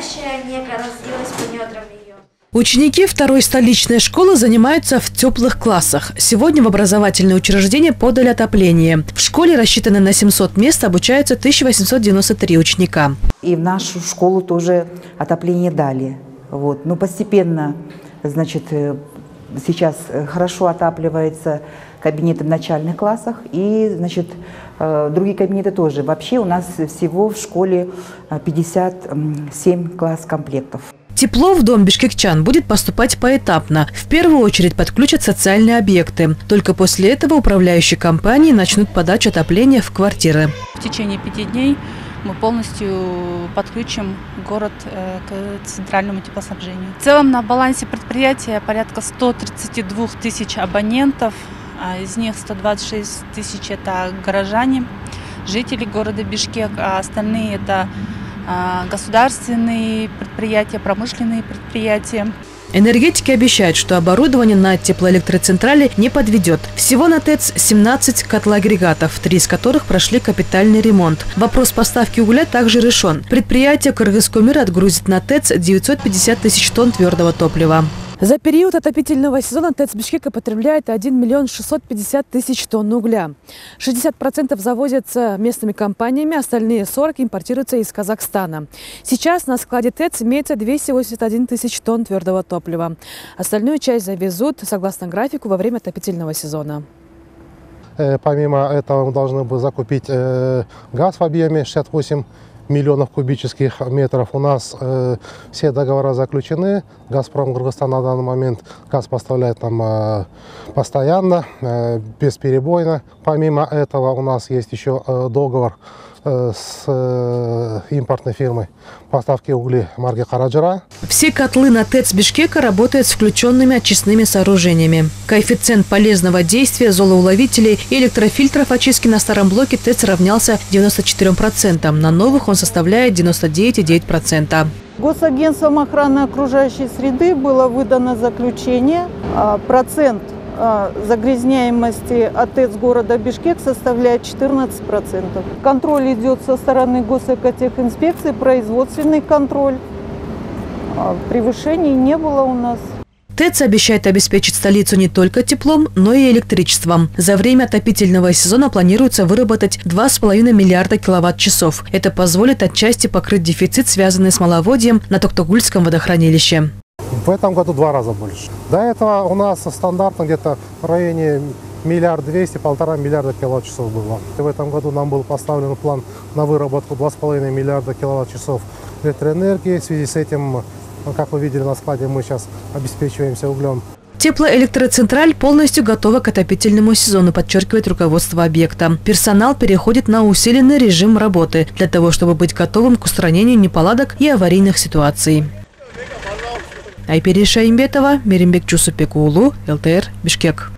горящее небо разлилось по недрам ее. Ученики второй столичной школы занимаются в теплых классах. Сегодня в образовательное учреждение подали отопление. В школе, рассчитанной на 700 мест, обучаются 1893 ученика. И в нашу школу тоже отопление дали. Вот. Но постепенно, значит, э, сейчас э, хорошо отапливается кабинеты в начальных классах и, значит, э, другие кабинеты тоже. Вообще у нас всего в школе 57 класс комплектов. Тепло в дом бишкекчан будет поступать поэтапно. В первую очередь подключат социальные объекты. Только после этого управляющие компании начнут подачу отопления в квартиры. В течение пяти дней мы полностью подключим город э, к центральному теплоснабжению. В целом на балансе предприятия порядка 132 тысяч абонентов, а из них 126 тысяч это горожане, жители города Бишкек, а остальные это а, государственные предприятия, промышленные предприятия. Энергетики обещают, что оборудование на теплоэлектроцентрале не подведет. Всего на ТЭЦ 17 котлоагрегатов, три из которых прошли капитальный ремонт. Вопрос поставки угля также решен. Предприятие Кыргызского отгрузит на ТЭЦ 950 тысяч тонн твердого топлива. За период отопительного сезона ТЭЦ Бишкека потребляет 1 миллион 650 тысяч тонн угля. 60% завозятся местными компаниями, остальные 40 импортируются из Казахстана. Сейчас на складе ТЭЦ имеется 281 тысяч тонн твердого топлива. Остальную часть завезут, согласно графику, во время отопительного сезона. Э, помимо этого мы должны бы закупить э, газ в объеме 68 миллионов кубических метров. У нас э, все договора заключены. «Газпром» Кыргызстан на данный момент газ поставляет нам э, постоянно, э, бесперебойно. Помимо этого у нас есть еще э, договор с э, импортной фирмой поставки угли марки Караджира. Все котлы на ТЭЦ Бишкека работают с включенными очистными сооружениями. Коэффициент полезного действия золоуловителей и электрофильтров очистки на старом блоке ТЭЦ равнялся 94%. На новых он составляет 99,9%. Госагентством охраны окружающей среды было выдано заключение. А процент загрязняемости АТЭЦ города Бишкек составляет 14%. Контроль идет со стороны госэкотехинспекции, производственный контроль. А, превышений не было у нас. ТЭЦ обещает обеспечить столицу не только теплом, но и электричеством. За время отопительного сезона планируется выработать 2,5 миллиарда киловатт-часов. Это позволит отчасти покрыть дефицит, связанный с маловодьем на Токтогульском водохранилище. В этом году два раза больше. До этого у нас стандартно где-то в районе миллиард двести, полтора миллиарда киловатт-часов было. И в этом году нам был поставлен план на выработку 2,5 миллиарда киловатт-часов электроэнергии. В связи с этим, как вы видели на складе, мы сейчас обеспечиваемся углем. Теплоэлектроцентраль полностью готова к отопительному сезону, подчеркивает руководство объекта. Персонал переходит на усиленный режим работы для того, чтобы быть готовым к устранению неполадок и аварийных ситуаций. айпери шайымбетова мээримбек жусупбек уулу лтр бишкек